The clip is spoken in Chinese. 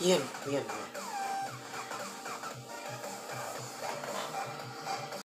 เยี่